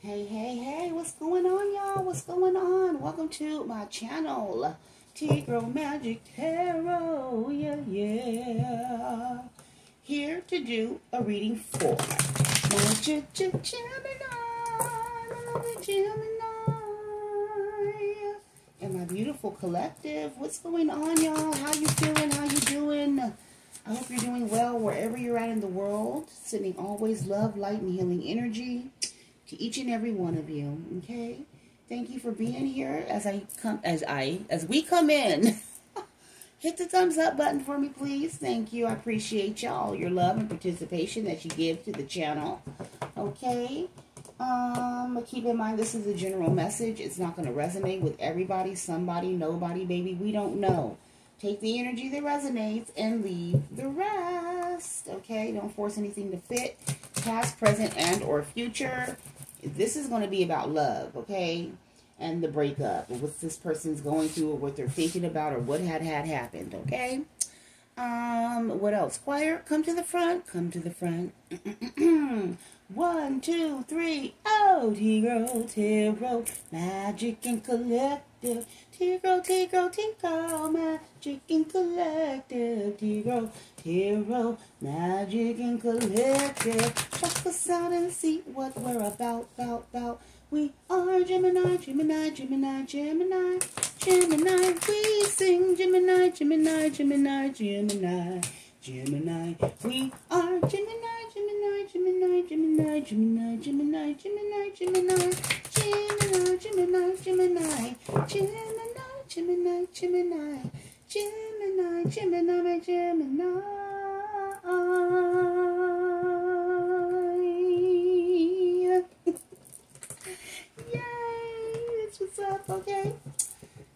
Hey, hey, hey, what's going on, y'all? What's going on? Welcome to my channel, Tgirl Magic Tarot. Yeah, yeah. Here to do a reading for my J J Gemini, Gemini, and my beautiful collective. What's going on, y'all? How you feeling? How you doing? I hope you're doing well wherever you're at in the world. Sending always love, light, and healing energy to each and every one of you. Okay? Thank you for being here as I come as I as we come in. Hit the thumbs up button for me, please. Thank you. I appreciate y'all your love and participation that you give to the channel. Okay. Um, keep in mind this is a general message. It's not going to resonate with everybody, somebody, nobody, baby. We don't know. Take the energy that resonates and leave the rest. Okay? Don't force anything to fit. Past, present, and or future this is going to be about love, okay? And the breakup, what this person's going through, or what they're thinking about, or what had had happened, okay? Um, what else? Choir, come to the front, come to the front. One, two, three. Oh, Tgirl, Tgirl, magic and collective. Tgirl, Tgirl, Tgirl, magic and collective. Tgirl, Tgirl, magic and collective. Check us out and see what we're about, about, about. We are Gemini, Gemini, Gemini, Gemini, Gemini. We sing Gemini, Gemini, Gemini, Gemini, Gemini. We are Gemini. Gemini, Gemini, Gemini, Gemini, Gemini, Gemini, Gemini, Gemini, Gemini, Gemini, Gemini, Gemini, Gemini, Gemini, Gemini. Gemini. Yay! What's up, okay?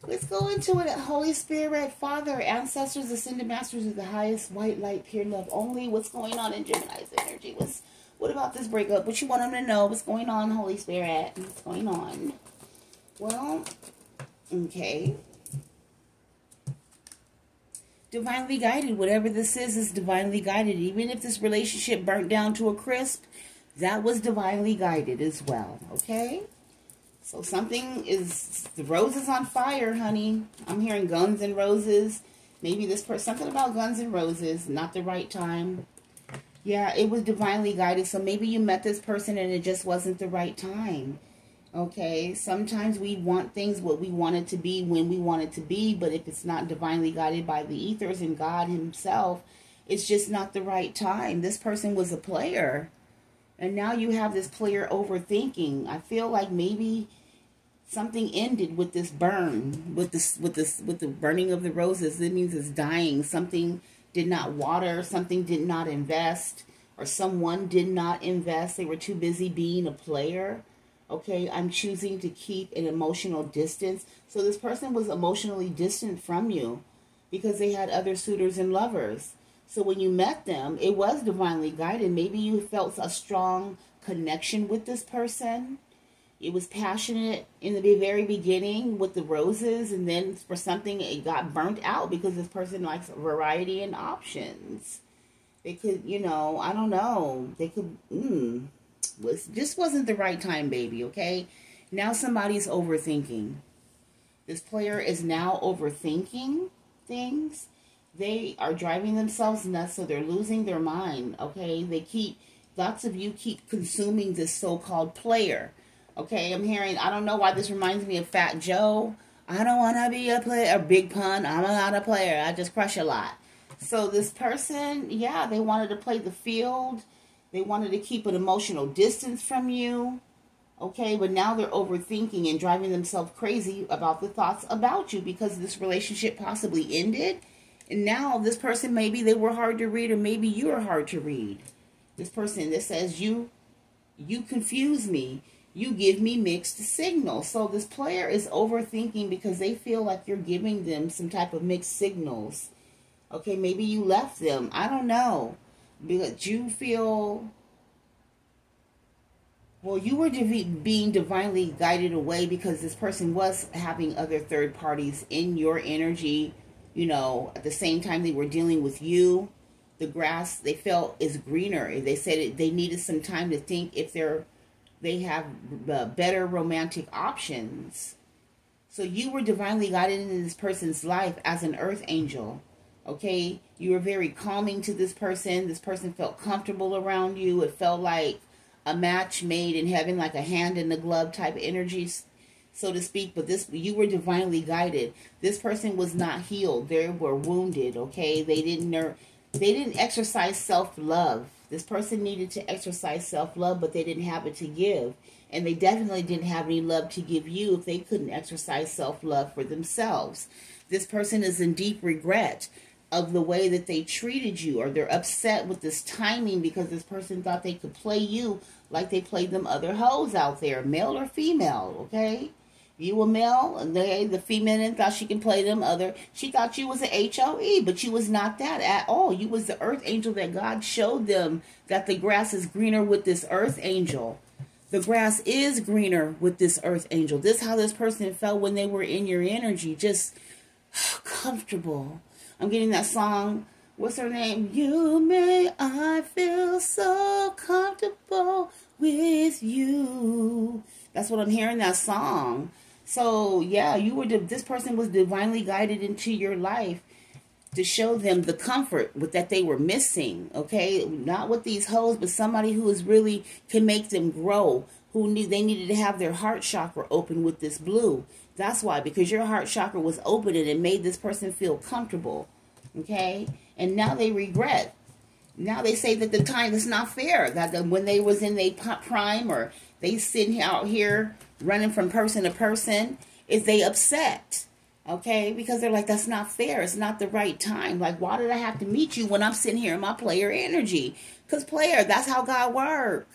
Let's go into it. Holy Spirit, Father, ancestors, ascended masters of the highest white light, pure love only. What's going on in Gemini's energy? What's what about this breakup? What you want them to know? What's going on, Holy Spirit? What's going on? Well, okay. Divinely guided. Whatever this is, is divinely guided. Even if this relationship burnt down to a crisp, that was divinely guided as well. Okay? So something is, the rose is on fire, honey. I'm hearing guns and roses. Maybe this person, something about guns and roses, not the right time. Yeah, it was divinely guided. So maybe you met this person and it just wasn't the right time. Okay, sometimes we want things what we want it to be when we want it to be, but if it's not divinely guided by the ethers and God Himself, it's just not the right time. This person was a player, and now you have this player overthinking. I feel like maybe something ended with this burn, with this, with this, with the burning of the roses. It means it's dying. Something did not water, something did not invest, or someone did not invest. They were too busy being a player. Okay, I'm choosing to keep an emotional distance. So this person was emotionally distant from you because they had other suitors and lovers. So when you met them, it was divinely guided. Maybe you felt a strong connection with this person it was passionate in the very beginning with the roses, and then for something it got burnt out because this person likes variety and options. They could, you know, I don't know. They could, mm, was just wasn't the right time, baby. Okay, now somebody's overthinking. This player is now overthinking things. They are driving themselves nuts, so they're losing their mind. Okay, they keep lots of you keep consuming this so-called player Okay, I'm hearing, I don't know why this reminds me of Fat Joe. I don't want to be a player, a big pun. I'm not a player. I just crush a lot. So this person, yeah, they wanted to play the field. They wanted to keep an emotional distance from you. Okay, but now they're overthinking and driving themselves crazy about the thoughts about you because this relationship possibly ended. And now this person, maybe they were hard to read or maybe you are hard to read. This person that says you, you confuse me you give me mixed signals. So this player is overthinking because they feel like you're giving them some type of mixed signals. Okay, maybe you left them. I don't know. But you feel, well, you were being divinely guided away because this person was having other third parties in your energy. You know, at the same time they were dealing with you. The grass they felt is greener. They said they needed some time to think if they're they have uh, better romantic options. So you were divinely guided into this person's life as an earth angel. Okay, you were very calming to this person. This person felt comfortable around you. It felt like a match made in heaven, like a hand in the glove type of energies, so to speak. But this, you were divinely guided. This person was not healed. They were wounded. Okay, they didn't they didn't exercise self love. This person needed to exercise self love, but they didn't have it to give. And they definitely didn't have any love to give you if they couldn't exercise self love for themselves. This person is in deep regret of the way that they treated you, or they're upset with this timing because this person thought they could play you like they played them other hoes out there, male or female, okay? You a male, and they, the female thought she can play them other. She thought you was an HOE, but you was not that at all. You was the earth angel that God showed them that the grass is greener with this earth angel. The grass is greener with this earth angel. This how this person felt when they were in your energy, just comfortable. I'm getting that song. What's her name? You may I feel so comfortable with you. That's what I'm hearing that song. So yeah, you were this person was divinely guided into your life to show them the comfort with that they were missing. Okay, not with these hoes, but somebody who is really can make them grow. Who need they needed to have their heart chakra open with this blue. That's why because your heart chakra was open and it made this person feel comfortable. Okay, and now they regret. Now they say that the time is not fair. That the, when they was in their prime or they sitting out here running from person to person is they upset okay because they're like that's not fair it's not the right time like why did i have to meet you when i'm sitting here in my player energy because player that's how god work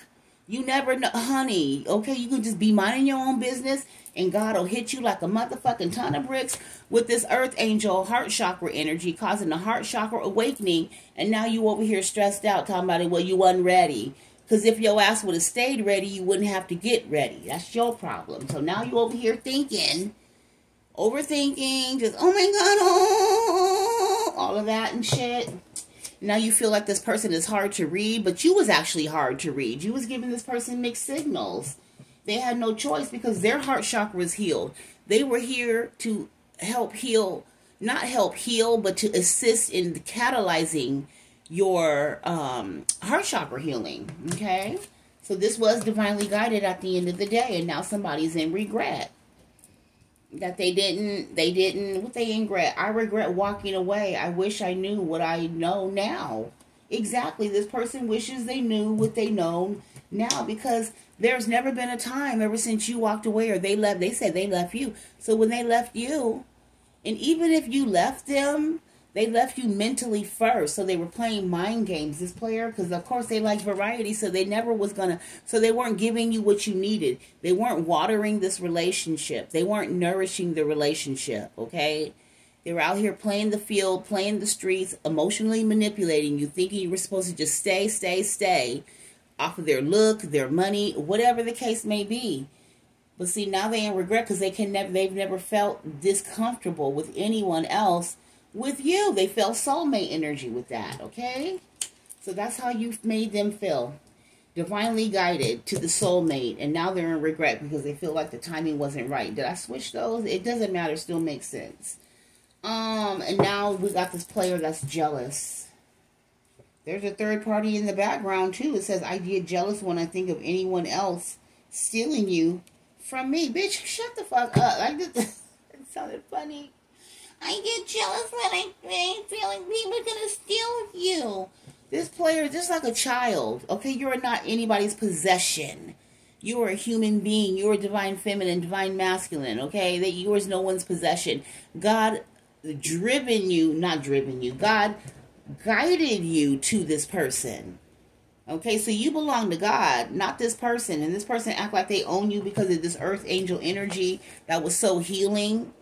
you never know honey okay you can just be minding your own business and god will hit you like a motherfucking ton of bricks with this earth angel heart chakra energy causing the heart chakra awakening and now you over here stressed out talking about it well you wasn't ready because if your ass would have stayed ready, you wouldn't have to get ready. That's your problem. So now you over here thinking, overthinking, just, oh my God, oh, all of that and shit. Now you feel like this person is hard to read, but you was actually hard to read. You was giving this person mixed signals. They had no choice because their heart chakra was healed. They were here to help heal, not help heal, but to assist in catalyzing your um, heart chakra healing. Okay? So this was divinely guided at the end of the day, and now somebody's in regret that they didn't they didn't what they regret i regret walking away i wish i knew what i know now exactly this person wishes they knew what they know now because there's never been a time ever since you walked away or they left they said they left you so when they left you and even if you left them they left you mentally first. So they were playing mind games, this player, because of course they like variety. So they never was to, so they weren't giving you what you needed. They weren't watering this relationship. They weren't nourishing the relationship, okay? They were out here playing the field, playing the streets, emotionally manipulating you, thinking you were supposed to just stay, stay, stay off of their look, their money, whatever the case may be. But see, now they in regret because they can never, they've never felt discomfortable with anyone else with you. They felt soulmate energy with that, okay? So that's how you've made them feel. Divinely guided to the soulmate, and now they're in regret because they feel like the timing wasn't right. Did I switch those? It doesn't matter, still makes sense. Um, and now we got this player that's jealous. There's a third party in the background too. It says, I get jealous when I think of anyone else stealing you from me. Bitch, shut the fuck up. Like this it sounded funny. I get jealous when I, I feel like people are gonna steal you. This player is just like a child. Okay, you are not anybody's possession. You are a human being. You are divine feminine, divine masculine. Okay, that you is no one's possession. God driven you, not driven you. God guided you to this person. Okay, so you belong to God, not this person. And this person act like they own you because of this earth angel energy that was so healing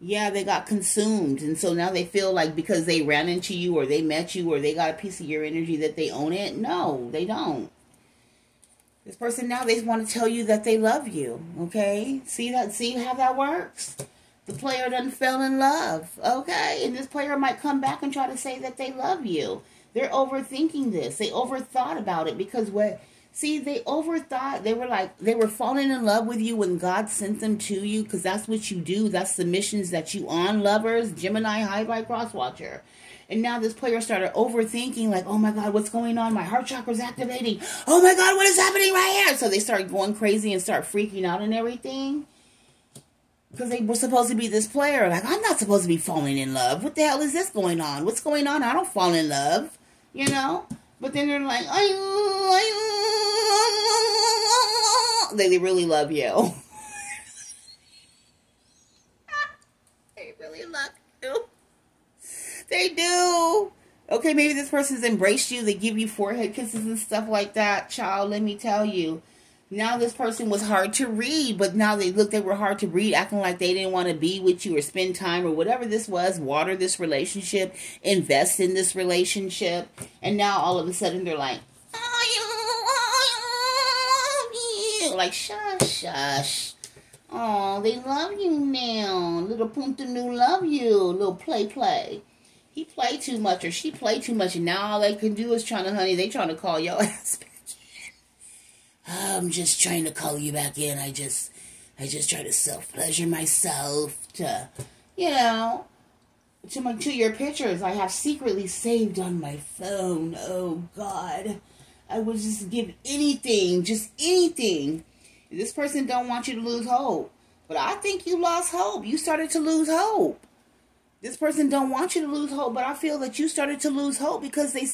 yeah, they got consumed. And so now they feel like because they ran into you or they met you or they got a piece of your energy that they own it. No, they don't. This person now they want to tell you that they love you. Okay? See that see how that works? The player doesn't fell in love. Okay? And this player might come back and try to say that they love you. They're overthinking this. They overthought about it because what See, they overthought. They were like, they were falling in love with you when God sent them to you because that's what you do. That's the missions that you on, lovers, Gemini, High by Crosswatcher. And now this player started overthinking, like, oh my God, what's going on? My heart chakra's activating. Oh my God, what is happening right here? So they start going crazy and start freaking out and everything. Because they were supposed to be this player. Like, I'm not supposed to be falling in love. What the hell is this going on? What's going on? I don't fall in love. You know? But then they're like, they, they really love you. they really love you. They do. Okay, maybe this person's embraced you. They give you forehead kisses and stuff like that. Child, let me tell you. Now this person was hard to read, but now they look they were hard to read, acting like they didn't want to be with you or spend time or whatever this was, water this relationship, invest in this relationship. And now all of a sudden they're like, oh, "I oh, love you," like shush shush. Oh, they love you now. Little Punta New love you. Little play play he played too much or she played too much and now all they can do is trying to honey they trying to call your ass back I'm just trying to call you back in. I just I just try to self pleasure myself to you know to my to your pictures I have secretly saved on my phone. Oh God. I would just give anything, just anything. This person don't want you to lose hope. But I think you lost hope. You started to lose hope this person don't want you to lose hope, but I feel that you started to lose hope because they,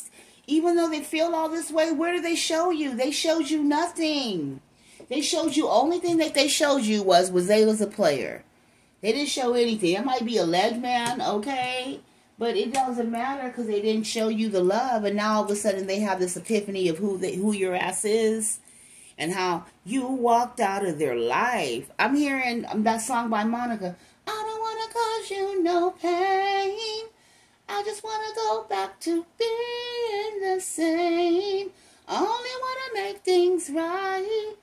even though they feel all this way, where do they show you? They showed you nothing. They showed you only thing that they showed you was was they was a player. They didn't show anything. It might be a leg man, okay, but it doesn't matter because they didn't show you the love, and now all of a sudden they have this epiphany of who they, who your ass is, and how you walked out of their life. I'm hearing um, that song by Monica I don't wanna cause you no pain. I just wanna go back to being the same. I Only wanna make things right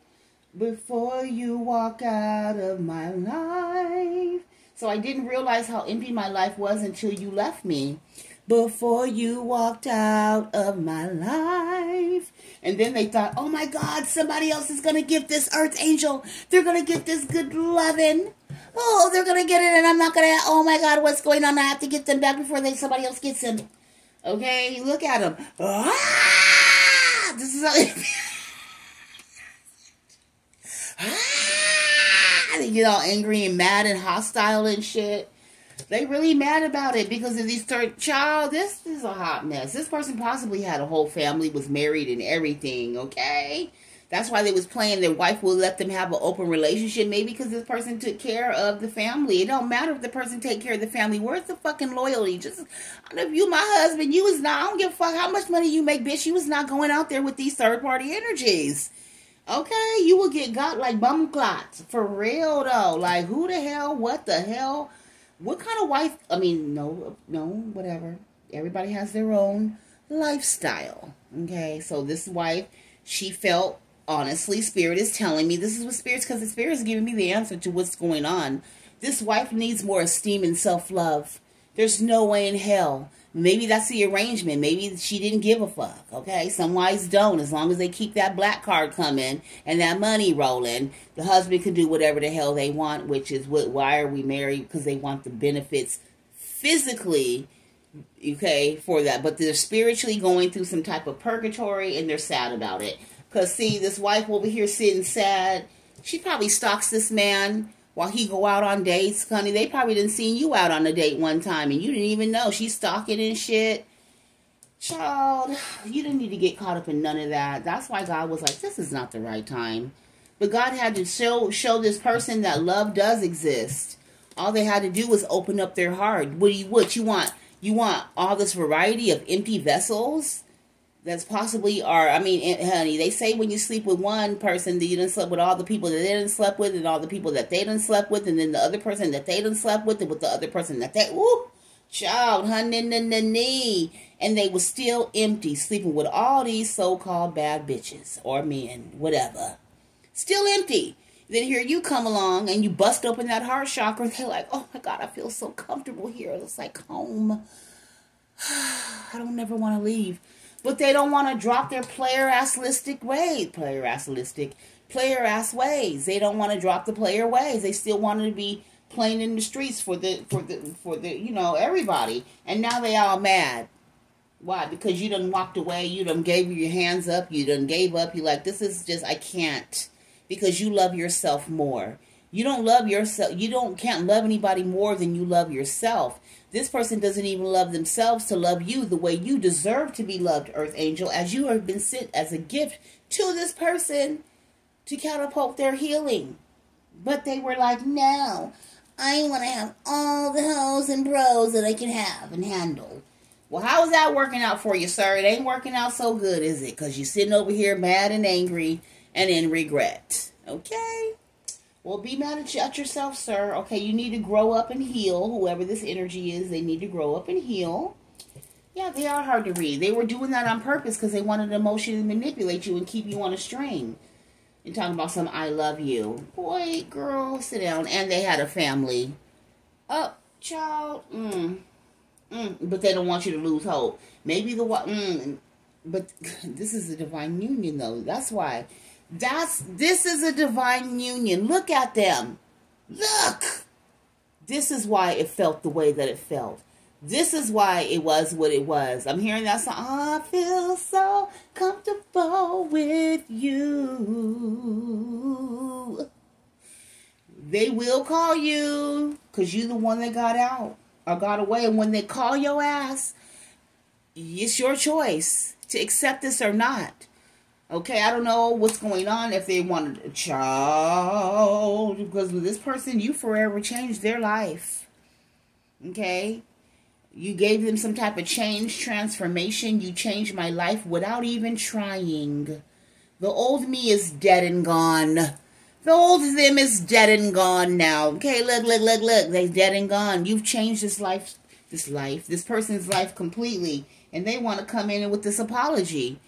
before you walk out of my life. So I didn't realize how empty my life was until you left me. Before you walked out of my life. And then they thought, oh my God, somebody else is going to give this earth angel. They're going to get this good loving oh, they're gonna get it, and I'm not gonna. Oh my God, what's going on? I have to get them back before they somebody else gets them. Okay, look at them. Ah! This is how. ah! They get all angry and mad and hostile and shit. They really mad about it because of these third child. This is a hot mess. This person possibly had a whole family, was married and everything. Okay. That's why they was playing their wife will let them have an open relationship. Maybe because this person took care of the family. It don't matter if the person take care of the family. Where's the fucking loyalty? Just if you my husband, you was not. I don't give a fuck how much money you make, bitch. You was not going out there with these third party energies. Okay, you will get got like bum clots for real though. Like who the hell? What the hell? What kind of wife? I mean, no, no, whatever. Everybody has their own lifestyle. Okay, so this wife, she felt honestly, Spirit is telling me this is what Spirit's because the Spirit is giving me the answer to what's going on. This wife needs more esteem and self love. There's no way in hell. Maybe that's the arrangement. Maybe she didn't give a fuck. Okay, some wives don't. As long as they keep that black card coming and that money rolling, the husband can do whatever the hell they want. Which is what? Why are we married? Because they want the benefits physically okay for that but they're spiritually going through some type of purgatory and they're sad about it because, see, this wife over here sitting sad, she probably stalks this man while he go out on dates. Honey, they probably didn't see you out on a date one time and you didn't even know. She's stalking and shit. Child, you didn't need to get caught up in none of that. That's why God was like, this is not the right time. But God had to show show this person that love does exist. All they had to do was open up their heart. What do you what you want? You want all this variety of empty vessels? That's possibly are I mean, honey, they say when you sleep with one person that you didn't sleep with all the people that they didn't sleep with and all the people that they didn't sleep with and then the other person that they didn't sleep with and with the other person that they woo child honey na, na, na, and they were still empty sleeping with all these so-called bad bitches or men whatever. Still empty. Then here you come along and you bust open that heart chakra they're like oh my god i feel so comfortable here. It's like home. I don't never want to leave But they don't want to drop their player asslistic way, player asslistic, player ass ways. They don't want to drop the player ways. They still want to be playing in the streets for the for the for the you know everybody. And now they all mad. Why? Because you done walked away. You done gave your hands up. You done gave up. You like this is just I can't because you love yourself more. You don't love yourself. You don't can't love anybody more than you love yourself. This person doesn't even love themselves to love you the way you deserve to be loved, Earth Angel, as you have been sent as a gift to this person to catapult their healing. But they were like, no, I want to have all the hoes and bros that I can have and handle. Well, how is that working out for you, sir? It ain't working out so good, is it? Because you're sitting over here mad and angry and in regret. Okay? Well, be mad at yourself, sir. Okay, you need to grow up and heal. Whoever this energy is, they need to grow up and heal. Yeah, they are hard to read. They were doing that on purpose because they wanted to emotionally manipulate you and keep you on a string. And talking about some I love you. Boy, girl, sit down. And they had a family. Oh, child. Mm. Mm. But they don't want you to lose hope. Maybe the? Mm. But this is a divine union, though. That's why that's this is a divine union. Look at them. Look. This is why it felt the way that it felt. This is why it was what it was. I'm hearing that song. I feel so comfortable with you. They will call you because you're the one that got out or got away. And when they call your ass, it's your choice to accept this or not. Okay, I don't know what's going on if they wanted a child because with this person, you forever changed their life. Okay, you gave them some type of change, transformation. You changed my life without even trying. The old me is dead and gone. The old them is dead and gone now. Okay, look, look, look, look. They're dead and gone. You've changed this life, this life, this person's life completely. And they want to come in with this apology.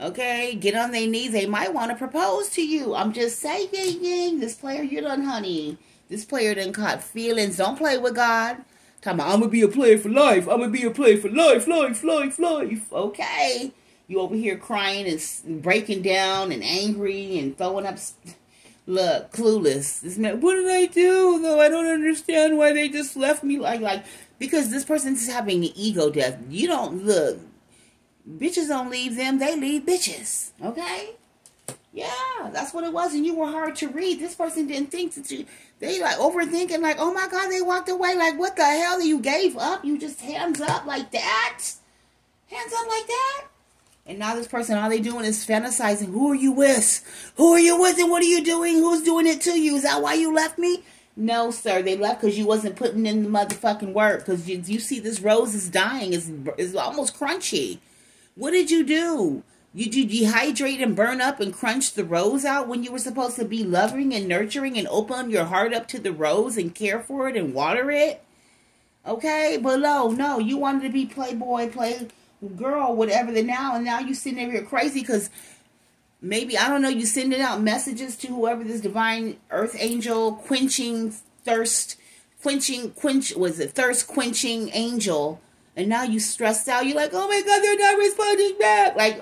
Okay, get on their knees. They might want to propose to you. I'm just saying, this player, you done, honey. This player done caught feelings. Don't play with God. Talking about, I'm going to be a player for life. I'm going to be a player for life, life, life, life. Okay. You over here crying and breaking down and angry and throwing up. Look, clueless. This man, what did I do? Though I don't understand why they just left me like, like, because this person's having an ego death. You don't, look, Bitches don't leave them, they leave bitches. Okay? Yeah, that's what it was. And you were hard to read. This person didn't think that you, they like overthinking, like, oh my God, they walked away. Like, what the hell? You gave up? You just hands up like that? Hands up like that? And now this person, all they doing is fantasizing. Who are you with? Who are you with and what are you doing? Who's doing it to you? Is that why you left me? No, sir. They left because you wasn't putting in the motherfucking work. Because you, you see this rose is dying. It's, it's almost crunchy. What did you do? You did dehydrate and burn up and crunch the rose out when you were supposed to be loving and nurturing and open your heart up to the rose and care for it and water it? Okay, below, no, no, you wanted to be playboy, play girl, whatever. The now and now you sitting there here crazy because maybe I don't know. You sending out messages to whoever this divine earth angel quenching thirst, quenching quench was it thirst quenching angel and now you stressed out. You're like, oh my god, they're not responding back. Like,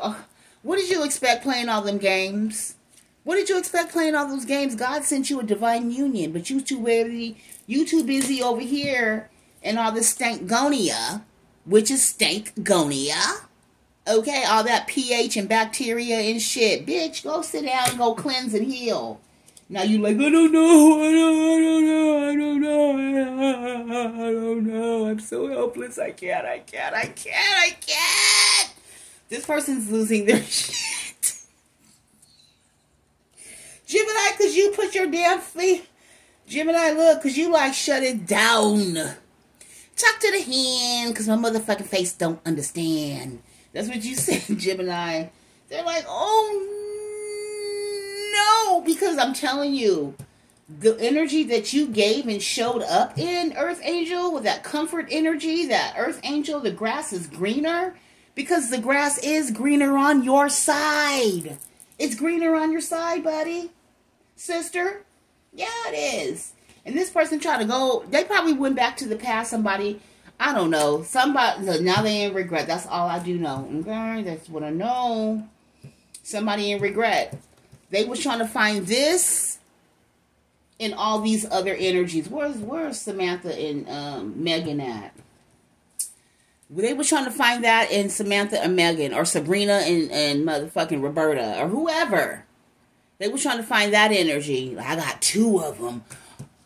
what did you expect playing all them games? What did you expect playing all those games? God sent you a divine union, but you too busy. You too busy over here and all this stankonia, which is stankonia. Okay, all that pH and bacteria and shit. Bitch, go sit down and go cleanse and heal. Now you like, I don't know, I don't, I don't know, I don't know, I don't know. I'm so helpless. I can't, I can't, I can't, I can't. This person's losing their shit. Gemini, cause you put your damn feet. Gemini, look, cause you like shut it down. Talk to the hand, cause my motherfucking face don't understand. That's what you said, Gemini. They're like, oh no, because I'm telling you, the energy that you gave and showed up in Earth Angel with that comfort energy, that Earth Angel, the grass is greener because the grass is greener on your side. It's greener on your side, buddy. Sister. Yeah, it is. And this person tried to go, they probably went back to the past. Somebody, I don't know. Somebody now they in regret. That's all I do know. Okay, that's what I know. Somebody in regret. They was trying to find this and all these other energies. Where's where's Samantha and um, Megan at? They were trying to find that in Samantha and Megan or Sabrina and, and motherfucking Roberta or whoever. They were trying to find that energy. I got two of them.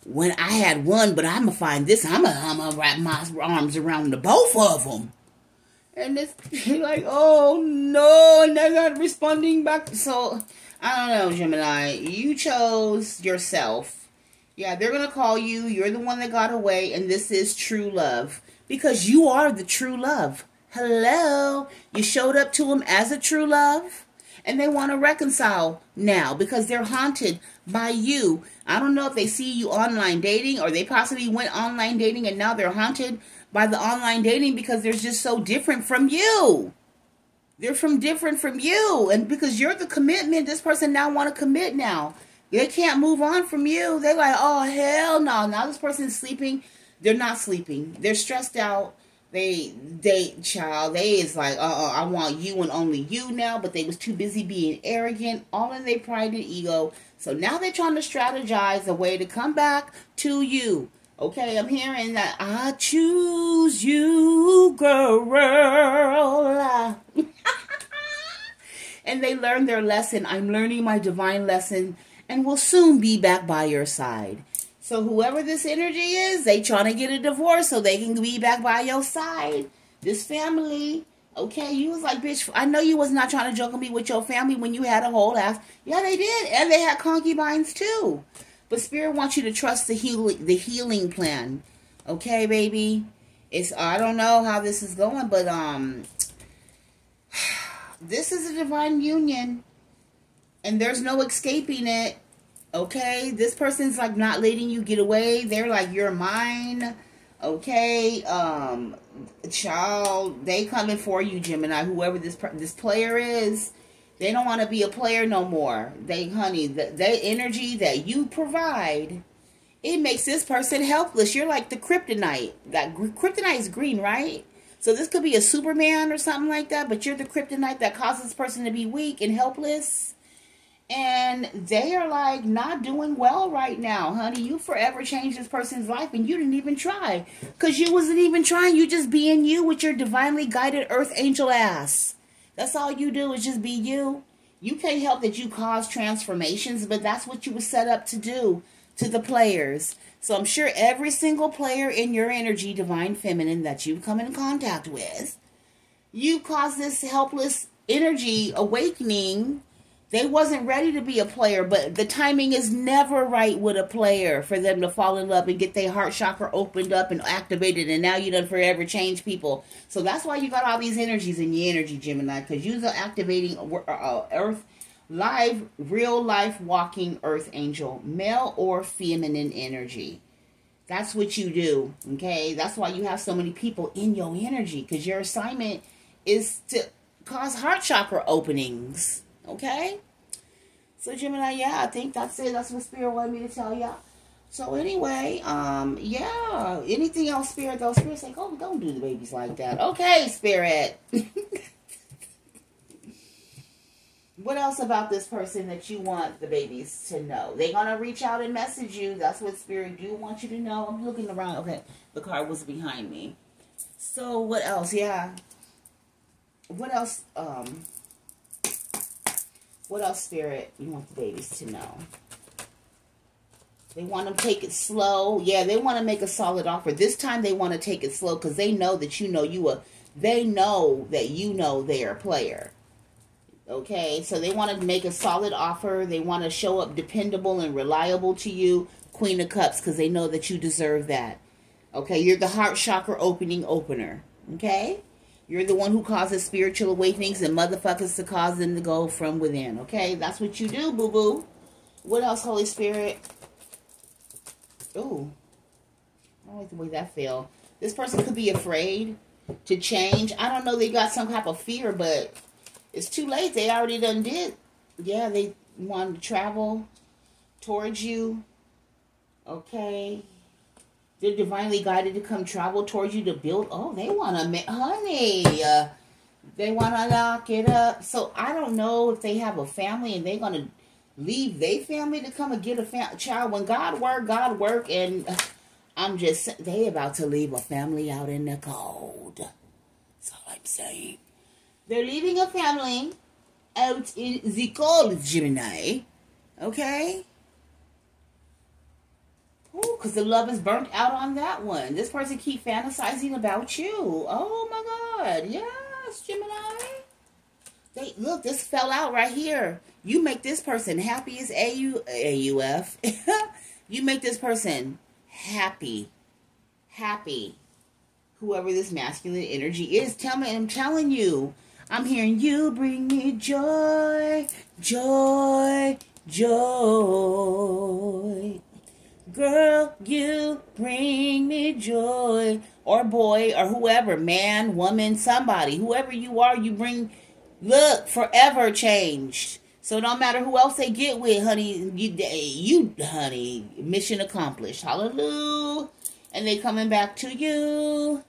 When I had one, but I'm gonna find this. I'm gonna, I'm gonna wrap my arms around the both of them. And it's like, oh no, and they're not responding back. So I don't know, Gemini. You chose yourself. Yeah, they're gonna call you. You're the one that got away, and this is true love because you are the true love. Hello. You showed up to them as a true love and they want to reconcile now because they're haunted by you. I don't know if they see you online dating or they possibly went online dating and now they're haunted by the online dating because they're just so different from you. They're from different from you and because you're the commitment, this person now want to commit now. They can't move on from you. They're like, "Oh hell no. Now this person's sleeping they're not sleeping. They're stressed out. They they child, they is like, uh uh I want you and only you now, but they was too busy being arrogant, all in their pride and ego. So now they're trying to strategize a way to come back to you. Okay, I'm hearing that I choose you, girl. and they learn their lesson. I'm learning my divine lesson and will soon be back by your side. So whoever this energy is, they trying to get a divorce so they can be back by your side. This family, okay, you was like, bitch, I know you was not trying to joke me with your family when you had a whole ass. Yeah, they did, and they had concubines too. But spirit wants you to trust the healing, the healing plan. Okay, baby. It's I don't know how this is going, but um, this is a divine union, and there's no escaping it Okay, this person's like not letting you get away. They're like you're mine. Okay, um, child, they coming for you, Gemini. Whoever this this player is, they don't want to be a player no more. They, honey, the, the energy that you provide, it makes this person helpless. You're like the kryptonite. That kryptonite is green, right? So this could be a Superman or something like that, but you're the kryptonite that causes this person to be weak and helpless and they are like not doing well right now, honey. You forever changed this person's life and you didn't even try. Because you wasn't even trying. You just being you with your divinely guided earth angel ass. That's all you do is just be you. You can't help that you cause transformations, but that's what you were set up to do to the players. So I'm sure every single player in your energy, divine feminine, that you come in contact with, you cause this helpless energy awakening they wasn't ready to be a player, but the timing is never right with a player for them to fall in love and get their heart chakra opened up and activated, and now you done forever change people. So that's why you got all these energies in your energy, Gemini, because you're activating uh, uh, Earth live, real life walking Earth angel, male or feminine energy. That's what you do, okay? That's why you have so many people in your energy, because your assignment is to cause heart chakra openings Okay? So Gemini, yeah, I think that's it. That's what Spirit wanted me to tell y'all. So anyway, um, yeah. Anything else, Spirit? Though Spirit like, "Oh, don't do the babies like that." Okay, Spirit. what else about this person that you want the babies to know? They're gonna reach out and message you. That's what Spirit do want you to know. I'm looking around. Okay, the card was behind me. So what else? Yeah. What else? Um what else, Spirit, you want the babies to know? They want to take it slow. Yeah, they want to make a solid offer. This time they want to take it slow because they know that you know you are. They know that you know they're a player. Okay, so they want to make a solid offer. They want to show up dependable and reliable to you, Queen of Cups, because they know that you deserve that. Okay, you're the heart chakra opening opener. Okay? You're the one who causes spiritual awakenings and motherfuckers to cause them to go from within. Okay? That's what you do, boo-boo. What else, Holy Spirit? Oh. I like the way that felt. This person could be afraid to change. I don't know. They got some type of fear, but it's too late. They already done did. Yeah, they want to travel towards you. Okay. They're divinely guided to come travel towards you to build. Oh, they want to, honey. Uh, they want to lock it up. So I don't know if they have a family and they're going to leave their family to come and get a child. When God work, God work. And uh, I'm just, they about to leave a family out in the cold. That's all I'm saying. They're leaving a family out in the cold, Gemini. Okay? Because the love is burnt out on that one. This person keep fantasizing about you. Oh my God. Yes, Gemini. They look, this fell out right here. You make this person happy as AU, AUF. you make this person happy. Happy. Whoever this masculine energy is. Tell me, I'm telling you. I'm hearing you bring me joy, joy, joy. Girl, you bring me joy. Or boy, or whoever, man, woman, somebody, whoever you are, you bring, look, forever changed. So no matter who else they get with, honey, you, you, honey, mission accomplished. Hallelujah. And they coming back to you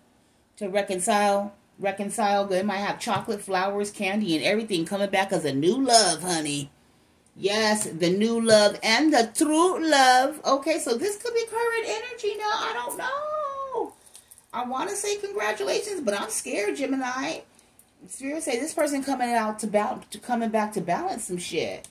to reconcile, reconcile. They might have chocolate, flowers, candy, and everything coming back as a new love, honey. Yes, the new love and the true love. Okay, so this could be current energy now. I don't know. I want to say congratulations, but I'm scared, Gemini. Spirit say this person coming out to balance, to coming back to balance some shit.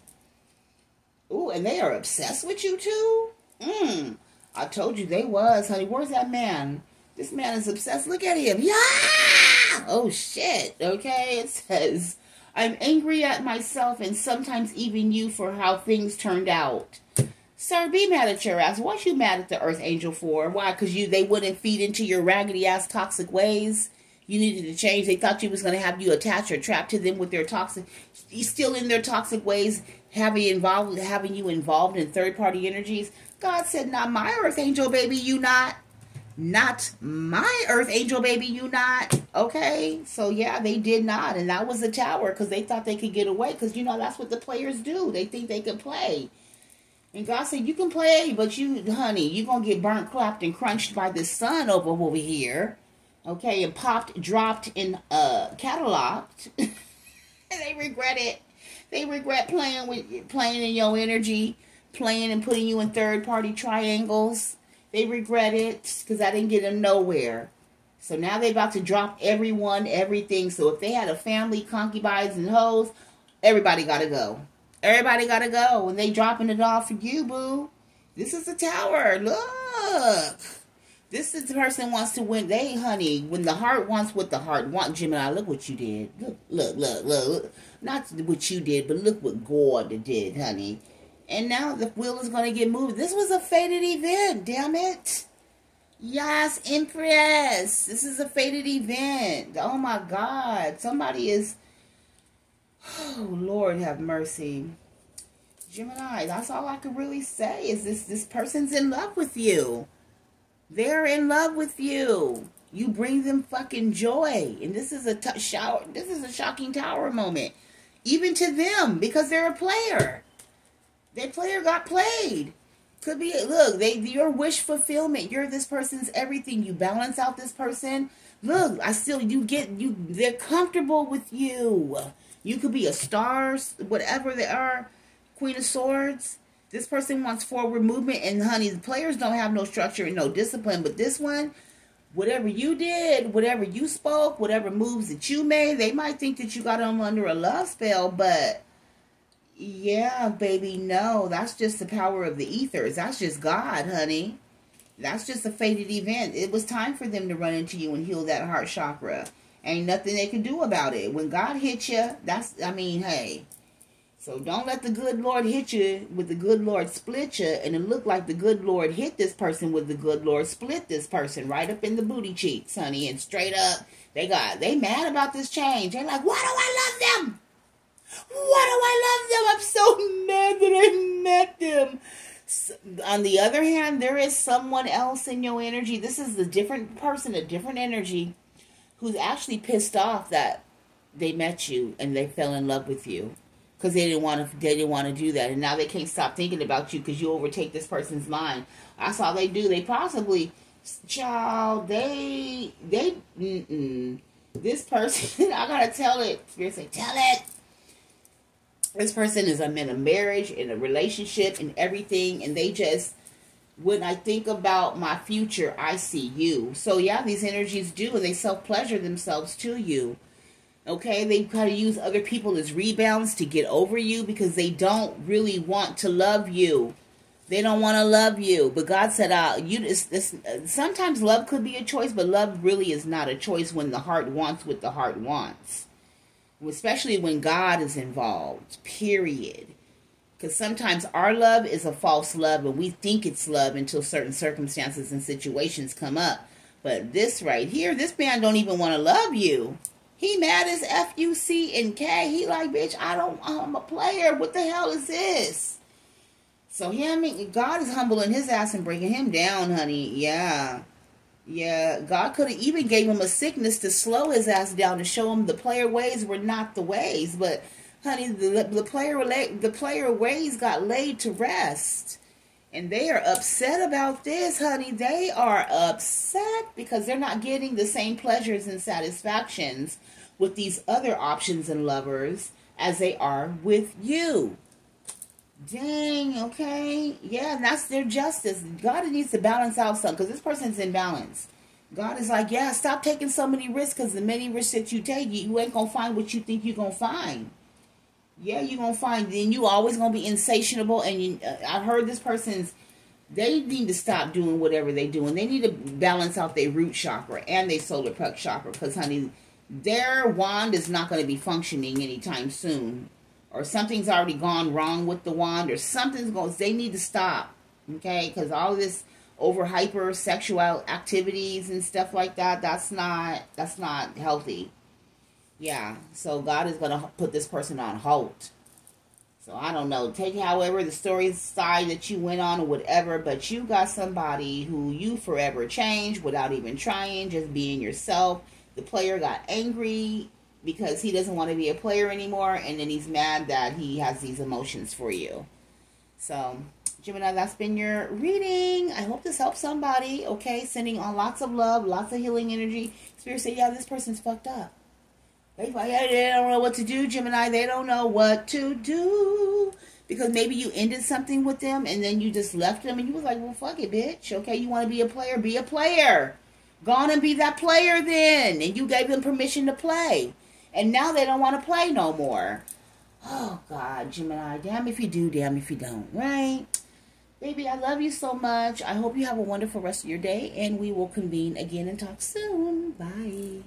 Ooh, and they are obsessed with you too. Hmm. I told you they was, honey. Where's that man? This man is obsessed. Look at him. Yeah. Oh shit. Okay. It says I'm angry at myself and sometimes even you for how things turned out. Sir, be mad at your ass. What you mad at the Earth Angel for? Why? Because you they wouldn't feed into your raggedy ass toxic ways. You needed to change. They thought you was gonna have you attached or trapped to them with their toxic. Still in their toxic ways, having involved, having you involved in third party energies. God said, "Not my Earth Angel, baby. You not." Not my earth angel baby you not. Okay? So yeah they did not. And that was the tower because they thought they could get away because you know that's what the players do. They think they can play. And god said you can play but you honey you gonna get burnt clapped and crunched by the sun over over here. Okay? And popped dropped and uh cataloged and they regret it. They regret playing with playing in your energy playing and putting you in third party triangles they regret it because I didn't get them nowhere. So now they about to drop everyone, everything. So if they had a family, concubines, and hoes, everybody got to go. Everybody got to go. And they dropping it off for you, boo. This is the tower. Look. This is the person wants to win. They, honey, when the heart wants what the heart wants, Gemini, look what you did. Look, look, look, look, look. Not what you did, but look what God did, honey. And now the wheel is going to get moved. This was a fated event, damn it. Yes, Empress. This is a fated event. Oh my God. Somebody is. Oh, Lord have mercy. Gemini, that's all I can really say is this this person's in love with you. They're in love with you. You bring them fucking joy. And this is a shower. This is a shocking tower moment. Even to them because they're a player. That player got played. Could be look, they your wish fulfillment. You're this person's everything. You balance out this person. Look, I still you get you they're comfortable with you. You could be a star, whatever they are, Queen of Swords. This person wants forward movement, and honey, the players don't have no structure and no discipline. But this one, whatever you did, whatever you spoke, whatever moves that you made, they might think that you got them under a love spell, but yeah, baby, no. That's just the power of the ethers. That's just God, honey. That's just a fated event. It was time for them to run into you and heal that heart chakra. Ain't nothing they can do about it. When God hits you, that's, I mean, hey. So don't let the good Lord hit you with the good Lord split you and it looked like the good Lord hit this person with the good Lord split this person right up in the booty cheeks, honey. And straight up, they got, they mad about this change. They're like, why do I love them? Why do I love them? I'm so mad that I met them. So, on the other hand, there is someone else in your energy. This is a different person, a different energy, who's actually pissed off that they met you and they fell in love with you because they didn't want to. They didn't want to do that, and now they can't stop thinking about you because you overtake this person's mind. That's all they do. They possibly child, they, they, mm-mm. This person, I gotta tell it. Say, tell it. This person is, I'm in a marriage, in a relationship, and everything, and they just, when I think about my future, I see you. So yeah, these energies do, and they self-pleasure themselves to you. Okay, they kind of use other people as rebounds to get over you because they don't really want to love you. They don't want to love you. But God said, uh, you this, this, sometimes love could be a choice, but love really is not a choice when the heart wants what the heart wants. Especially when God is involved, period. Because sometimes our love is a false love, and we think it's love until certain circumstances and situations come up. But this right here, this man don't even want to love you. He mad as F U C and K. He like, bitch, I don't, I'm a player. What the hell is this? So him, God is humbling his ass and bringing him down, honey. Yeah. Yeah, God could have even gave him a sickness to slow his ass down to show him the player ways were not the ways. But honey, the, the player the player ways got laid to rest, and they are upset about this, honey. They are upset because they're not getting the same pleasures and satisfactions with these other options and lovers as they are with you. Dang, okay. Yeah, that's their justice. God needs to balance out some because this person's in balance. God is like, yeah, stop taking so many risks because the many risks that you take, you ain't going to find what you think you're going to find. Yeah, you're going to find, then you always going to be insatiable. And you, uh, I heard this person's, they need to stop doing whatever they doing. They need to balance out their root chakra and their solar plexus chakra because, honey, their wand is not going to be functioning anytime soon or something's already gone wrong with the wand or something's going they need to stop okay? Because all this over hyper sexual activities and stuff like that that's not that's not healthy. Yeah so god is going to put this person on hold so i don't know take however the story side that you went on or whatever but you got somebody who you forever changed without even trying just being yourself. The player got angry because he doesn't want to be a player anymore and then he's mad that he has these emotions for you. So, Gemini, that's been your reading. I hope this helps somebody, okay? Sending on lots of love, lots of healing energy. Spirit say, yeah, this person's fucked up. They, they don't know what to do, Gemini. They don't know what to do. Because maybe you ended something with them and then you just left them and you was like, well, fuck it, bitch. Okay, you want to be a player? Be a player. Go on and be that player then. And you gave them permission to play. And now they don't want to play no more. Oh, God, Gemini. Damn if you do, damn if you don't, right? Baby, I love you so much. I hope you have a wonderful rest of your day, and we will convene again and talk soon. Bye.